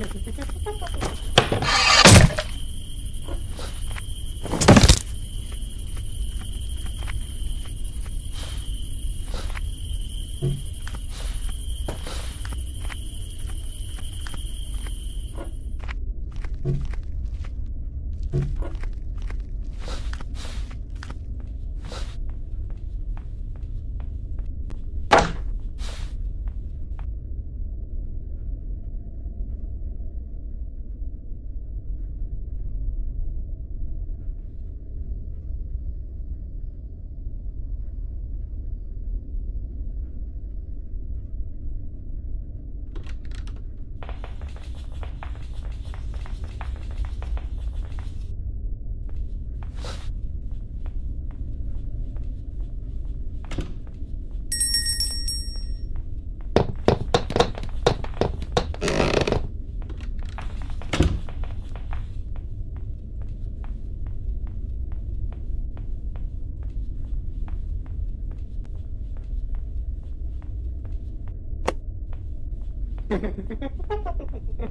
ちょっと。You want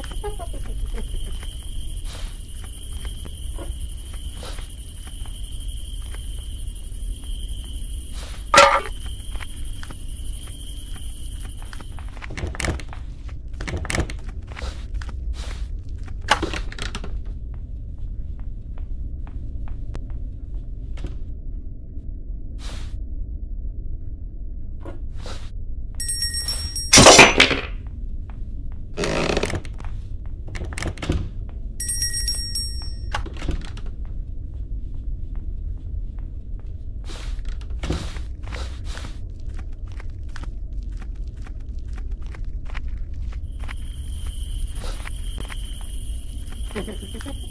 ハハハハ。